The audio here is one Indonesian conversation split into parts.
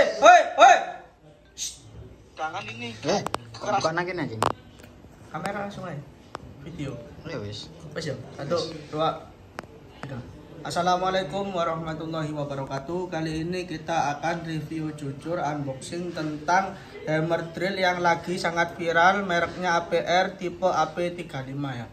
Hei, hei, hei. Jangan ini. Eh, buka nangkin aja. Kamera langsung aja. Video. Ya wis. Wes ya. Satu, dua, tiga. Assalamualaikum warahmatullahi wabarakatuh. Kali ini kita akan review jujur unboxing tentang hammer drill yang lagi sangat viral mereknya APR tipe AP35 ya.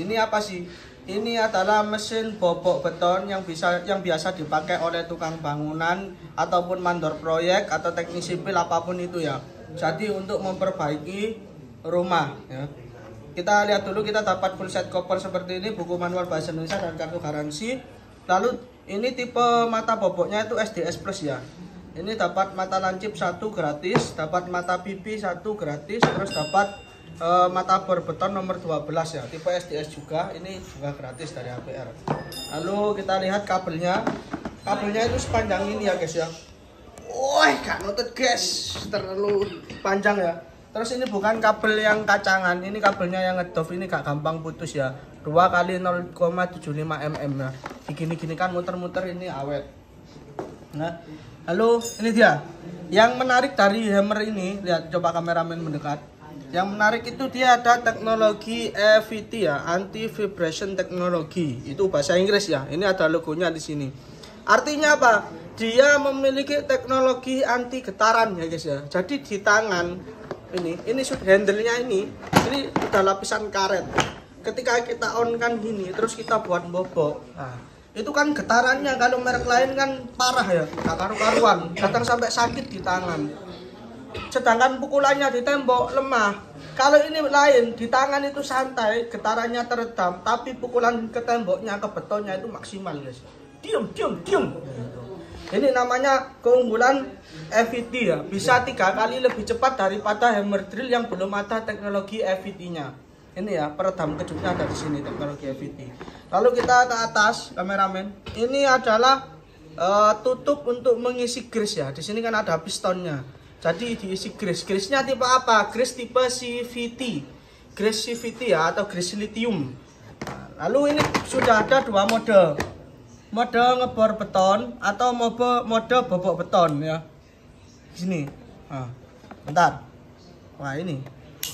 Ini apa sih? Ini adalah mesin bobok beton yang bisa yang biasa dipakai oleh tukang bangunan ataupun mandor proyek atau teknisi sipil apa pun itu ya. Jadi untuk memperbaiki rumah ya. Kita lihat dulu kita dapat full set koper seperti ini, buku manual bahasa Indonesia dan kartu garansi. Lalu ini tipe mata boboknya itu SDS Plus ya. Ini dapat mata lancip satu gratis, dapat mata pipi satu gratis, terus dapat eh, mata bor beton nomor 12 ya. Tipe SDS juga, ini juga gratis dari APR. Lalu kita lihat kabelnya. Kabelnya itu sepanjang ini ya guys ya. Woi, gak nutut guys, terlalu panjang ya. Terus ini bukan kabel yang kacangan, ini kabelnya yang ngedov ini gak gampang putus ya. 2 kali 0,75 mm ya. Digini-gini kan muter-muter ini awet. Nah, lalu ini dia. Yang menarik dari hammer ini, lihat coba kameramen mendekat. Yang menarik itu dia ada teknologi EVT ya, anti vibration technology. Itu bahasa Inggris ya. Ini ada logonya di sini. Artinya apa? Dia memiliki teknologi anti getaran ya guys ya. Jadi di tangan ini, ini sudah handle-nya ini, ini udah lapisan karet. Ketika kita on kan gini, terus kita buat bobok. Nah, itu kan getarannya kalau merek lain kan parah ya, karu-karuan, kadang sampai sakit di tangan. Sedangkan pukulannya di tembok lemah. Kalau ini lain, di tangan itu santai, getarannya teredam, tapi pukulan ke temboknya, ke betonnya itu maksimal guys. Diam, diam, diam. Ini namanya keunggulan EVT ya, bisa tiga kali lebih cepat daripada hammer drill yang belum ada teknologi EVT-nya. Ini ya, peredam kejutnya ada di sini teknologi EVT. Lalu kita ke atas, kameramen. Ini adalah eh, tutup untuk mengisi grease ya. Di sini kan ada pistonnya. Jadi diisi grease. Grease-nya tipe apa? Grease tipe CVT. Grease CVT ya atau grease lithium. Lalu ini sudah ada dua mode. Mode ngebor beton atau mode mode bobok beton ya. Di sini. Nah, bentar. Wah ini.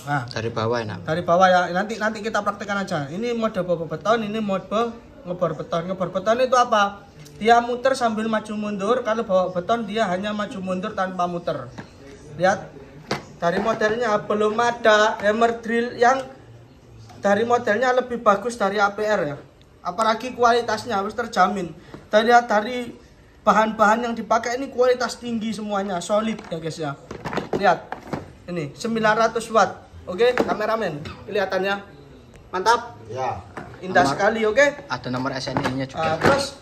Nah Dari bawah enak. dari bawah ya. Nanti nanti kita praktekkan aja. Ini mode bobok beton ini mode ngebor beton. Ngebor beton itu apa? Dia muter sambil maju mundur. Kalau bawa beton dia hanya maju mundur tanpa muter lihat dari modelnya belum ada hammer drill yang dari modelnya lebih bagus dari APR ya. Apalagi kualitasnya harus terjamin. Dari dari bahan-bahan yang dipakai ini kualitas tinggi semuanya solid ya guys ya. Lihat ini 900 watt oke kameramen kelihatannya. Mantap? Ya. indah Nomor- sekali oke? Ada nomor SNI-nya Ah, juga. terus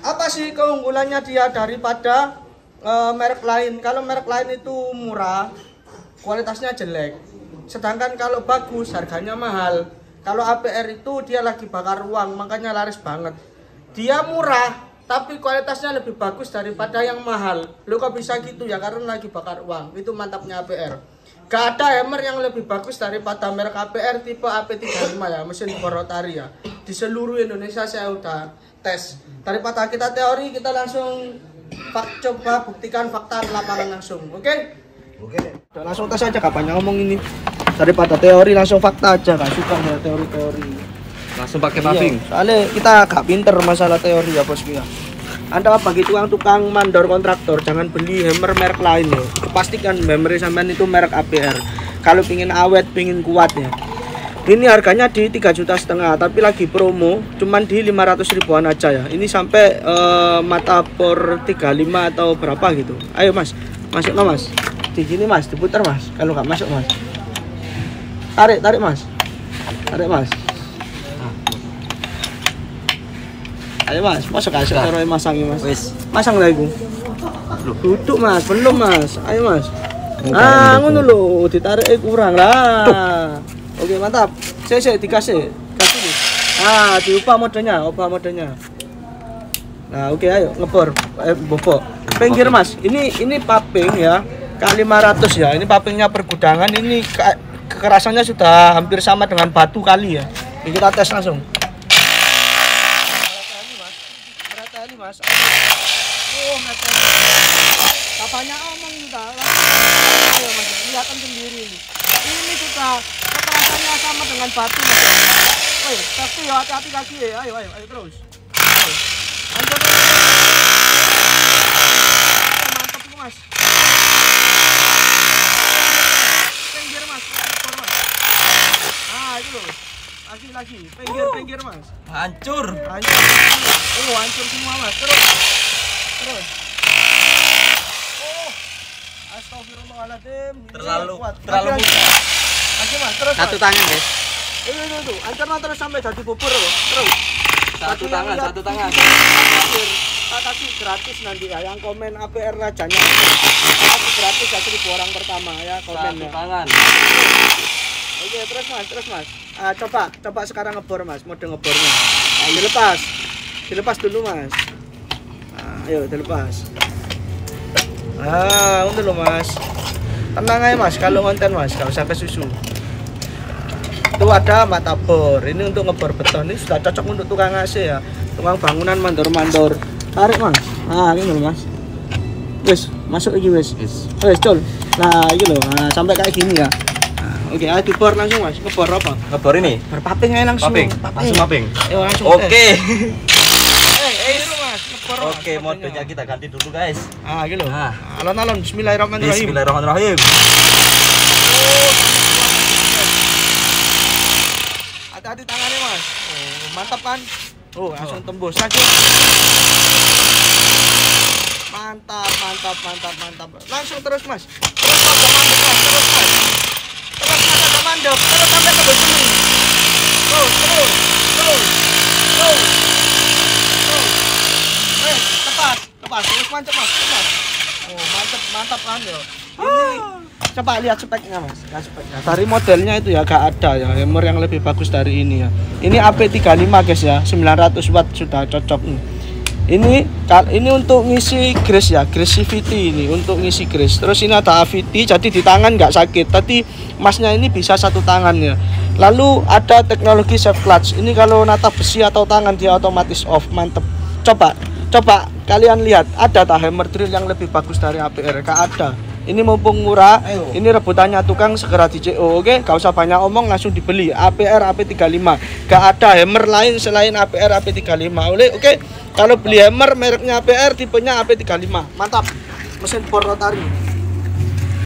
apa sih keunggulannya dia daripada eh, merek lain. Kalau merek lain itu murah kualitasnya jelek. Sedangkan kalau bagus harganya mahal. Kalau APR itu dia lagi bakar uang makanya laris banget. Dia murah tapi kualitasnya lebih bagus daripada yang mahal. Lu kok bisa gitu ya karena lagi bakar uang. Itu mantapnya APR gak ada hammer yang lebih bagus daripada merek APR tipe AP35 ya mesin bor rotari ya. Di seluruh Indonesia saya udah tes. Daripada kita teori kita langsung fak, coba buktikan fakta di lapangan langsung oke? Oke. Udah langsung tes aja kapan ngomong ini. Daripada teori langsung fakta aja gak suka ya teori-teori? Langsung pakai Iya, paving. soalnya kita gak pinter masalah teori ya bosku ya. Anda bagi tukang-tukang mandor kontraktor jangan beli hammer merek lain ya pastikan hammer sampean itu merek APR kalau pingin awet pingin kuat ya ini harganya di 3 juta setengah tapi lagi promo cuman di 500 ribuan aja ya. Ini sampai eh, mata por 35 atau berapa gitu. Ayo mas. Masuk no mas. Di sini mas. Diputar mas. Kalau nggak masuk mas. Tarik tarik mas. Tarik mas. Ayo mas, masuk kasih cara masang mas. Wis. Masang lah iku. Duduk mas, belum mas. Ayo mas. Ah, ngono lho, ditarik eh, kurang lah. Oke mantap. Saya saya dikasih, kasih nih. Ah, diubah modenya, ubah modenya. Nah, oke ayo ngebor, eh, bobok. Pinggir mas, ini ini paping ya, kali 500 ya. Ini papingnya pergudangan, ini ke- kekerasannya sudah hampir sama dengan batu kali ya. Ini kita tes langsung. Mas. Oh, lihatkan sendiri ini. Ini sudah kekerasannya sama dengan batu mas. Woi, kaki ya, hati-hati kaki ya. Ayo, ayo, ayo terus. Hancur. Ayo, Mantap itu mas. Pinggir mas, ekor mas. Ah, itu loh. Lagi, lagi. Pinggir, pinggir mas. Hancur. Hancur. Oh, hancur semua mas. Terus. Terus. Astagfirullahaladzim. Terlalu kuat. terlalu mudah. lagi. Mas, terus Satu tangan, guys. Itu, itu, itu. Terus sampai jadi bubur loh. Terus. Satu tangan, satu tangan. Kasih gratis nanti ya. Yang komen APR rajanya. Kasih gratis ya seribu orang pertama ya Satu komennya. tangan. Oke, terus mas, terus mas. Ah, coba, coba sekarang ngebor mas, mode ngebornya. Dilepas, dilepas dulu mas. Ah, ayo dilepas. Ah, untuk loh mas. Tenang aja mas, kalau konten mas, usah ke susu. Itu ada mata bor. Ini untuk ngebor beton. Ini sudah cocok untuk tukang AC ya. Tukang bangunan mandor-mandor. Tarik mas. Ah, ini loh mas. Wes, masuk lagi wes. Wes, col. Nah, ini loh. Nah, sampai kayak gini ya. Nah, Oke, ayo dibor langsung mas. Ngebor apa? Ngebor ini. Berpaping aja langsung. Paping. Langsung paping. Langsung. Oke. Eh, eh, itu mas. Ngebor mas. Oke, modenya kita ganti dulu, guys. Ah, gitu. Nah. Alon-alon. Bismillahirrahmanirrahim. Bismillahirrahmanirrahim. Hati-hati tangannya mas. Oh, mantap kan? Oh, langsung tembus lagi. Mantap, mantap, mantap, mantap. Langsung terus mas. Terus mas. Terus mas. Terus mas ada mandek. Terus sampai ke bawah sini. Terus, terus, terus, terus, terus. Eh, tepat. Terus mantap mas, tepat. Oh, mantap, mantap kan ya. Ini coba lihat speknya mas. Lihat speknya. Dari modelnya itu ya gak ada ya hammer yang lebih bagus dari ini ya. Ini AP35 guys ya. 900 watt sudah cocok nih. Ini ini untuk ngisi grease ya grease CVT ini untuk ngisi grease. Terus ini ada AVT jadi di tangan nggak sakit. Tadi masnya ini bisa satu tangan ya. Lalu ada teknologi safe clutch. Ini kalau nata besi atau tangan dia otomatis off. Mantep. Coba coba kalian lihat ada tak hammer drill yang lebih bagus dari APR gak ada. Ini mumpung murah ini rebutannya tukang segera di CO oke gak usah banyak omong langsung dibeli. APR AP35 gak ada hammer lain selain APR AP35 oleh oke kalau beli hammer mereknya APR tipenya AP35 mantap. Mesin bor rotary